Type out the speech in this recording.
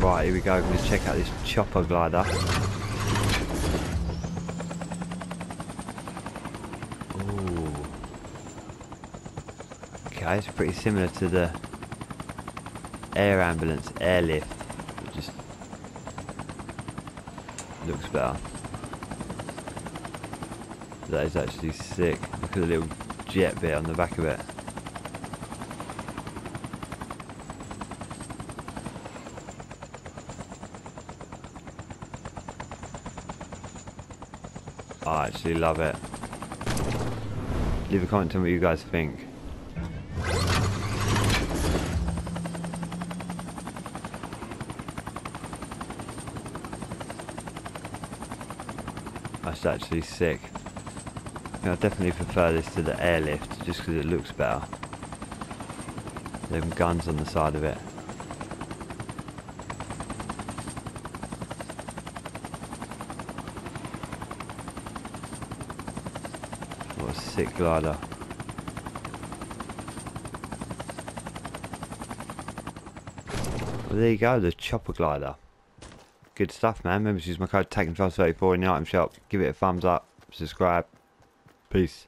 Right, here we go. I'm going to check out this Choppa glider. Ooh. Okay, it's pretty similar to the air ambulance airlift. It just looks better. That is actually sick. Look at the little jet bit on the back of it. Ah, I actually love it. Leave a comment on what you guys think. That's actually sick. I definitely prefer this to the airlift just because it looks better. Them guns on the side of it. What a sick glider. Well, there you go, the Choppa glider. Good stuff, man. Remember to use my code TAGIN1234 in the item shop. Give it a thumbs up, subscribe. Peace.